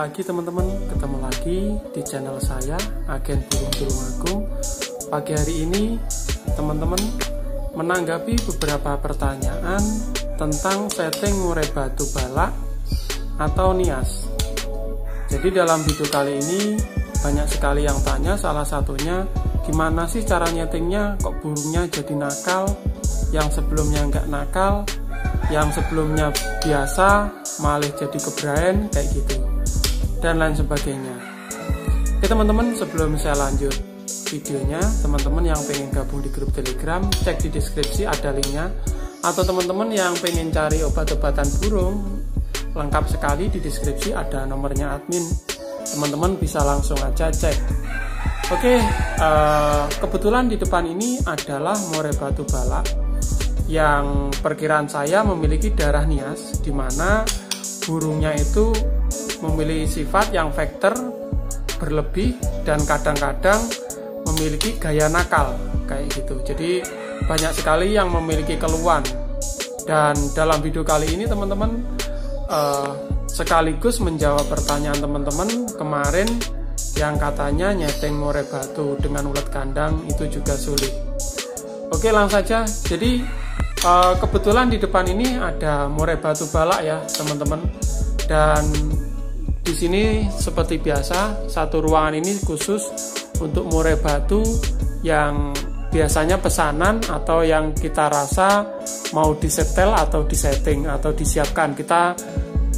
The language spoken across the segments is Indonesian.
pagi teman-teman, ketemu lagi di channel saya, Agen Burung Burung Agung. Pagi hari ini, teman-teman menanggapi beberapa pertanyaan tentang setting murai batu balak atau nias. Jadi dalam video kali ini banyak sekali yang tanya, salah satunya gimana sih cara nyetingnya kok burungnya jadi nakal, yang sebelumnya nggak nakal, yang sebelumnya biasa malah jadi kebrain kayak gitu dan lain sebagainya. Oke teman-teman sebelum saya lanjut videonya teman-teman yang pengen gabung di grup telegram cek di deskripsi ada linknya. Atau teman-teman yang pengen cari obat-obatan burung lengkap sekali di deskripsi ada nomornya admin. Teman-teman bisa langsung aja cek. Oke uh, kebetulan di depan ini adalah more batu balak yang perkiraan saya memiliki darah nias di mana burungnya itu memiliki sifat yang vektor berlebih dan kadang-kadang memiliki gaya nakal kayak gitu. Jadi banyak sekali yang memiliki keluhan. Dan dalam video kali ini teman-teman uh, sekaligus menjawab pertanyaan teman-teman kemarin yang katanya nyeting more batu dengan ulat kandang itu juga sulit. Oke langsung saja. Jadi Uh, kebetulan di depan ini ada murai batu balak ya teman-teman dan di sini seperti biasa satu ruangan ini khusus untuk murai batu yang biasanya pesanan atau yang kita rasa mau disetel atau disetting atau disiapkan kita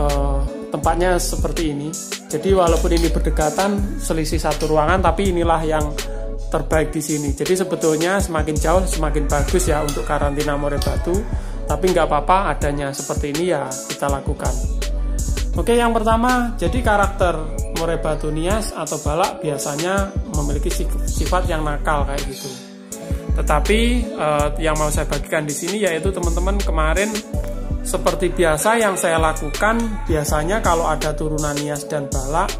uh, tempatnya seperti ini jadi walaupun ini berdekatan selisih satu ruangan tapi inilah yang terbaik di sini. Jadi sebetulnya semakin jauh semakin bagus ya untuk karantina more batu. Tapi nggak apa-apa adanya seperti ini ya kita lakukan. Oke yang pertama jadi karakter more batu nias atau balak biasanya memiliki sifat yang nakal kayak gitu. Tetapi eh, yang mau saya bagikan di sini yaitu teman-teman kemarin seperti biasa yang saya lakukan biasanya kalau ada turunan nias dan balak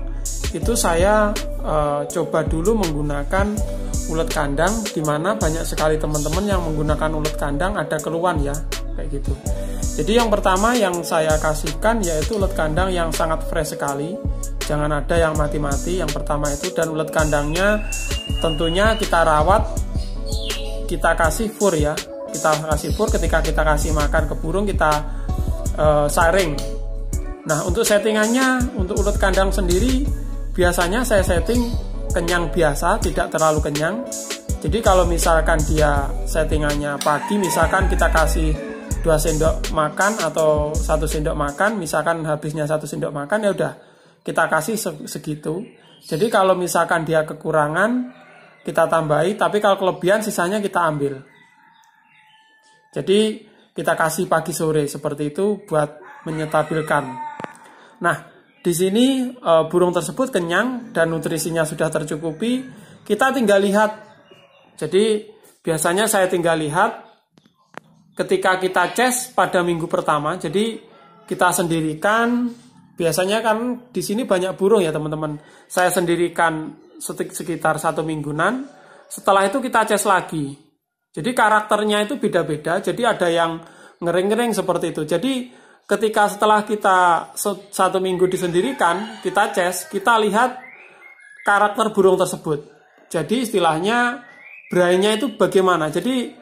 itu saya uh, coba dulu menggunakan ulet kandang di mana banyak sekali teman-teman yang menggunakan ulet kandang ada keluhan ya kayak gitu. Jadi yang pertama yang saya kasihkan yaitu ulet kandang yang sangat fresh sekali. Jangan ada yang mati-mati. Yang pertama itu dan ulet kandangnya tentunya kita rawat kita kasih fur ya. Kita kasih fur ketika kita kasih makan ke burung kita uh, saring. Nah, untuk settingannya untuk ulet kandang sendiri biasanya saya setting kenyang biasa tidak terlalu kenyang jadi kalau misalkan dia settingannya pagi misalkan kita kasih dua sendok makan atau satu sendok makan misalkan habisnya satu sendok makan ya udah kita kasih segitu jadi kalau misalkan dia kekurangan kita tambahi tapi kalau kelebihan sisanya kita ambil jadi kita kasih pagi sore seperti itu buat menyetabilkan nah di sini e, burung tersebut kenyang dan nutrisinya sudah tercukupi. Kita tinggal lihat. Jadi biasanya saya tinggal lihat ketika kita ces pada minggu pertama. Jadi kita sendirikan. Biasanya kan di sini banyak burung ya teman-teman. Saya sendirikan sekitar satu mingguan. Setelah itu kita ces lagi. Jadi karakternya itu beda-beda. Jadi ada yang ngering-ngering seperti itu. Jadi ketika setelah kita satu minggu disendirikan, kita ces, kita lihat karakter burung tersebut. Jadi istilahnya berainya itu bagaimana. Jadi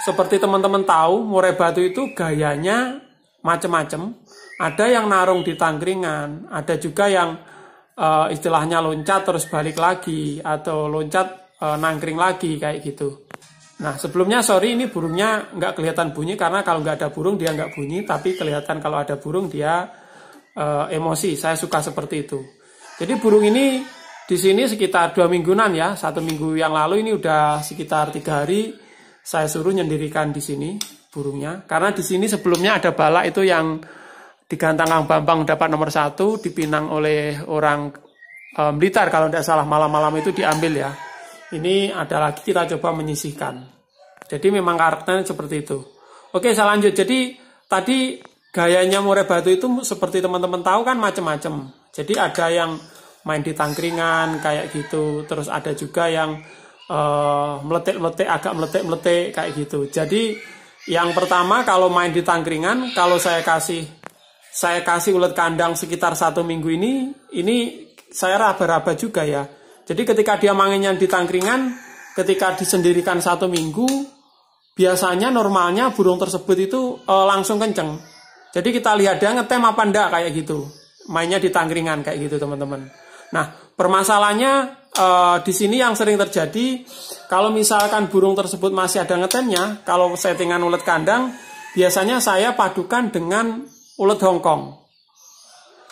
seperti teman-teman tahu, murai batu itu gayanya macam-macam. Ada yang narung di tangkringan, ada juga yang uh, istilahnya loncat terus balik lagi atau loncat uh, nangkring lagi kayak gitu. Nah sebelumnya sorry ini burungnya nggak kelihatan bunyi karena kalau nggak ada burung dia nggak bunyi tapi kelihatan kalau ada burung dia uh, emosi. Saya suka seperti itu. Jadi burung ini di sini sekitar dua mingguan ya. Satu minggu yang lalu ini udah sekitar tiga hari saya suruh nyendirikan di sini burungnya. Karena di sini sebelumnya ada balak itu yang digantang Kang Bambang dapat nomor satu dipinang oleh orang um, Blitar kalau tidak salah malam-malam itu diambil ya. Ini ada lagi kita coba menyisihkan. Jadi memang karakternya seperti itu. Oke, saya lanjut. Jadi tadi gayanya murai batu itu seperti teman-teman tahu kan macam-macam. Jadi ada yang main di tangkringan kayak gitu. Terus ada juga yang uh, meletik-meletik, agak meletik-meletik kayak gitu. Jadi yang pertama kalau main di tangkringan, kalau saya kasih saya kasih ulet kandang sekitar satu minggu ini, ini saya raba-raba juga ya. Jadi ketika dia manginnya di tangkringan, ketika disendirikan satu minggu, biasanya normalnya burung tersebut itu e, langsung kenceng. Jadi kita lihat dia ngetem apa enggak kayak gitu. Mainnya di tangkringan kayak gitu teman-teman. Nah permasalahannya e, di sini yang sering terjadi, kalau misalkan burung tersebut masih ada ngetemnya, kalau settingan ulet kandang, biasanya saya padukan dengan ulet Hongkong.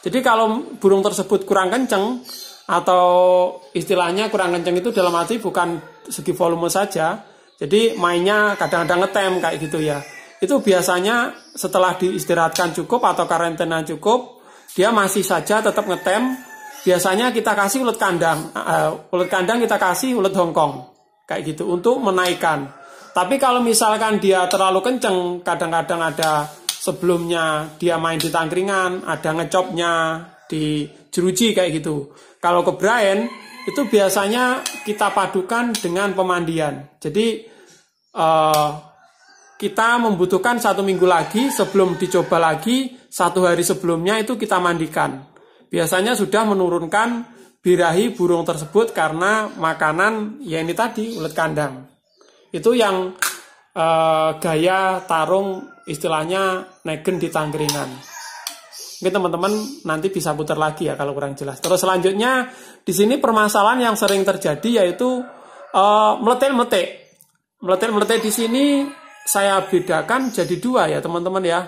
Jadi kalau burung tersebut kurang kenceng atau istilahnya kurang kenceng itu dalam arti bukan segi volume saja, jadi mainnya kadang-kadang ngetem kayak gitu ya. Itu biasanya setelah diistirahatkan cukup atau karantina cukup, dia masih saja tetap ngetem. Biasanya kita kasih ulet kandang, uh, ulet kandang kita kasih ulet Hongkong kayak gitu untuk menaikkan. Tapi kalau misalkan dia terlalu kenceng, kadang-kadang ada sebelumnya dia main di tangkringan, ada ngecopnya di jeruji kayak gitu. Kalau ke Brian itu biasanya kita padukan dengan pemandian. Jadi uh, kita membutuhkan satu minggu lagi sebelum dicoba lagi satu hari sebelumnya itu kita mandikan. Biasanya sudah menurunkan birahi burung tersebut karena makanan ya ini tadi ulet kandang. Itu yang uh, gaya tarung istilahnya negen di tangkringan. Mungkin teman-teman nanti bisa putar lagi ya kalau kurang jelas. Terus selanjutnya di sini permasalahan yang sering terjadi yaitu uh, meletek-meletek. Meletek-meletek di sini saya bedakan jadi dua ya teman-teman ya.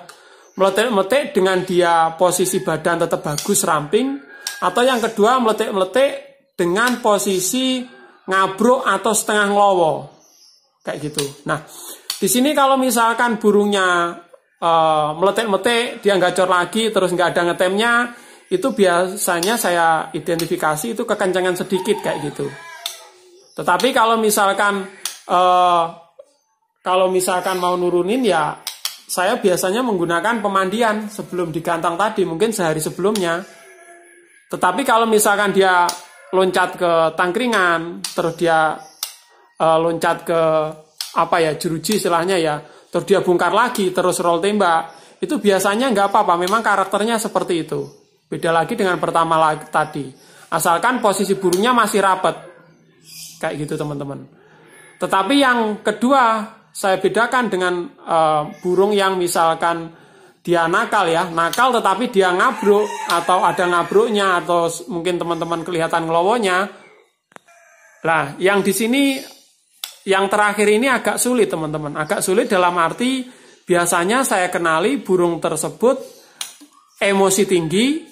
Meletek-meletek dengan dia posisi badan tetap bagus ramping atau yang kedua meletek-meletek dengan posisi ngabruk atau setengah ngelowo. Kayak gitu. Nah, di sini kalau misalkan burungnya uh, meletek-metek, dia gacor lagi, terus nggak ada ngetemnya, itu biasanya saya identifikasi itu kekencangan sedikit kayak gitu. Tetapi kalau misalkan uh, kalau misalkan mau nurunin ya saya biasanya menggunakan pemandian sebelum digantang tadi, mungkin sehari sebelumnya. Tetapi kalau misalkan dia loncat ke tangkringan, terus dia uh, loncat ke apa ya jeruji istilahnya ya terus dia bongkar lagi terus roll tembak itu biasanya nggak apa-apa. Memang karakternya seperti itu. Beda lagi dengan pertama lagi tadi. Asalkan posisi burungnya masih rapat. Kayak gitu teman-teman. Tetapi yang kedua saya bedakan dengan uh, burung yang misalkan dia nakal ya nakal tetapi dia ngabruk atau ada ngabruknya atau mungkin teman-teman kelihatan ngelowonya lah yang di sini yang terakhir ini agak sulit teman-teman. Agak sulit dalam arti biasanya saya kenali burung tersebut emosi tinggi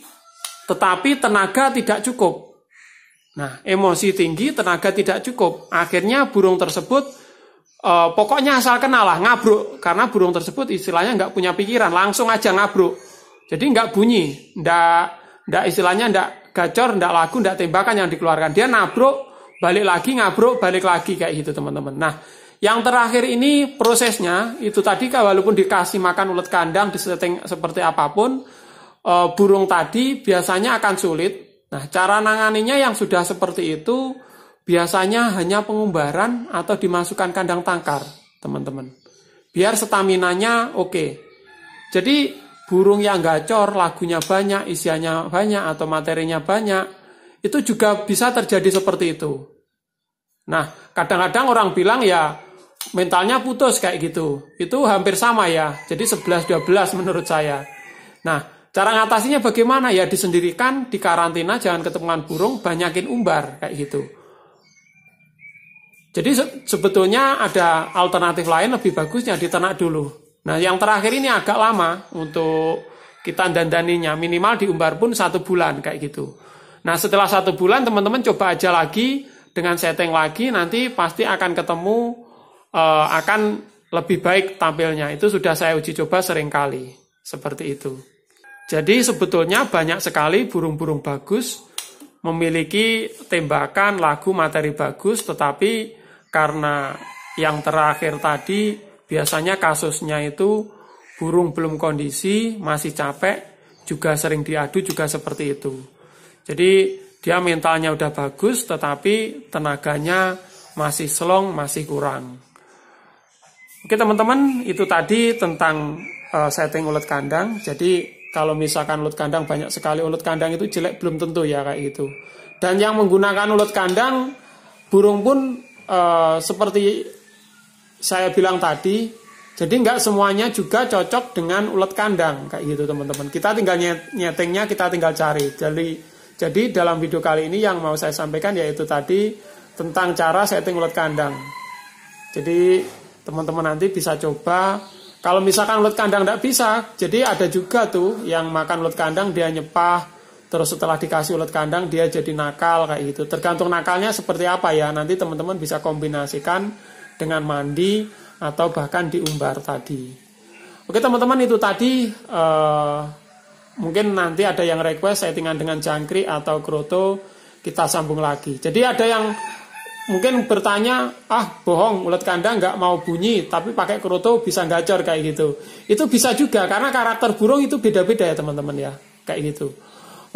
tetapi tenaga tidak cukup. Nah, emosi tinggi, tenaga tidak cukup. Akhirnya burung tersebut eh, pokoknya asal kenal lah, ngabruk. Karena burung tersebut istilahnya nggak punya pikiran, langsung aja ngabruk. Jadi nggak bunyi, nggak, nggak istilahnya nggak gacor, nggak lagu, nggak tembakan yang dikeluarkan. Dia nabruk, balik lagi ngabruk, balik lagi kayak gitu teman-teman. Nah, yang terakhir ini prosesnya itu tadi walaupun dikasih makan ulet kandang di setting seperti apa pun, e, burung tadi biasanya akan sulit. Nah, cara nanganinya yang sudah seperti itu biasanya hanya pengumbaran atau dimasukkan kandang tangkar, teman-teman. Biar staminanya oke. Jadi burung yang gacor, lagunya banyak, isiannya banyak atau materinya banyak, itu juga bisa terjadi seperti itu. Nah, kadang-kadang orang bilang ya mentalnya putus kayak gitu. Itu hampir sama ya. Jadi 11 12 menurut saya. Nah, cara ngatasinya bagaimana? Ya disendirikan, di karantina, jangan ketemuan burung, banyakin umbar kayak gitu. Jadi se sebetulnya ada alternatif lain lebih bagusnya diternak dulu. Nah, yang terakhir ini agak lama untuk kita dandaninya, minimal diumbar pun satu bulan kayak gitu. Nah setelah satu bulan teman-teman coba aja lagi dengan setting lagi nanti pasti akan ketemu uh, akan lebih baik tampilnya. Itu sudah saya uji coba sering kali seperti itu. Jadi sebetulnya banyak sekali burung-burung bagus memiliki tembakan lagu materi bagus tetapi karena yang terakhir tadi biasanya kasusnya itu burung belum kondisi, masih capek, juga sering diadu juga seperti itu. Jadi dia mentalnya udah bagus tetapi tenaganya masih selong, masih kurang. Oke teman-teman, itu tadi tentang uh, setting ulet kandang. Jadi kalau misalkan ulut kandang banyak sekali ulut kandang itu jelek belum tentu ya kayak gitu. Dan yang menggunakan ulut kandang burung pun uh, seperti saya bilang tadi, jadi nggak semuanya juga cocok dengan ulat kandang kayak gitu teman-teman. Kita tinggal nyetingnya, kita tinggal cari. Jadi jadi dalam video kali ini yang mau saya sampaikan yaitu tadi tentang cara setting ulat kandang. Jadi teman-teman nanti bisa coba. Kalau misalkan ulat kandang tidak bisa, jadi ada juga tuh yang makan ulat kandang dia nyepah, terus setelah dikasih ulat kandang dia jadi nakal kayak gitu. Tergantung nakalnya seperti apa ya. Nanti teman-teman bisa kombinasikan dengan mandi atau bahkan diumbar tadi. Oke teman-teman itu tadi uh, mungkin nanti ada yang request settingan dengan jangkrik atau kroto kita sambung lagi. Jadi ada yang mungkin bertanya, ah bohong ulat kandang nggak mau bunyi tapi pakai kroto bisa gacor kayak gitu. Itu bisa juga karena karakter burung itu beda-beda ya teman-teman ya kayak gitu.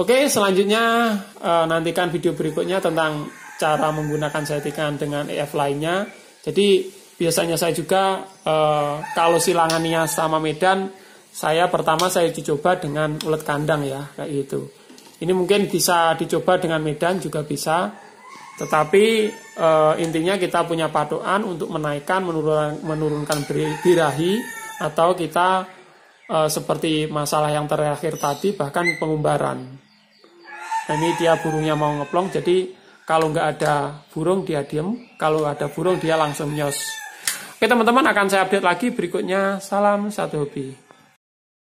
Oke selanjutnya uh, nantikan video berikutnya tentang cara menggunakan settingan dengan EF lainnya. Jadi biasanya saya juga uh, kalau silangannya sama Medan saya pertama saya dicoba dengan ulat kandang ya kayak gitu ini mungkin bisa dicoba dengan Medan juga bisa tetapi uh, intinya kita punya patokan untuk menaikkan menurun, menurunkan birahi atau kita uh, seperti masalah yang terakhir tadi bahkan pengumbaran nah, ini dia burungnya mau ngeplong jadi kalau nggak ada burung dia diem kalau ada burung dia langsung nyos Oke teman-teman akan saya update lagi berikutnya. Salam satu hobi.